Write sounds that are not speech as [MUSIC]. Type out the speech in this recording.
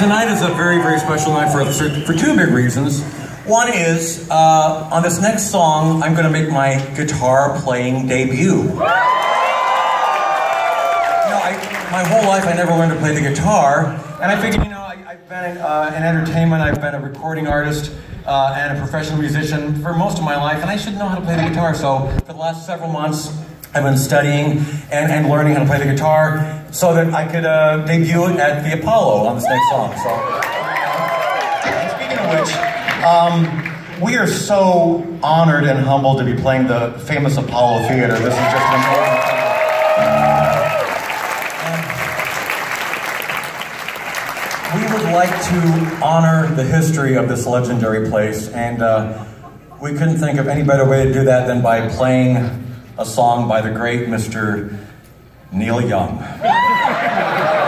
tonight is a very, very special night for, for two big reasons. One is, uh, on this next song, I'm going to make my guitar playing debut. I, my whole life I never learned to play the guitar, and I figured, you know, I, have been uh, in entertainment, I've been a recording artist, uh, and a professional musician for most of my life, and I should know how to play the guitar. So for the last several months, I've been studying and, and learning how to play the guitar so that I could uh, debut at the Apollo on this next song. So, speaking of which, um, we are so honored and humbled to be playing the famous Apollo Theater. This is just an amazing. We would like to honor the history of this legendary place, and uh, we couldn't think of any better way to do that than by playing a song by the great Mr. Neil Young. [LAUGHS]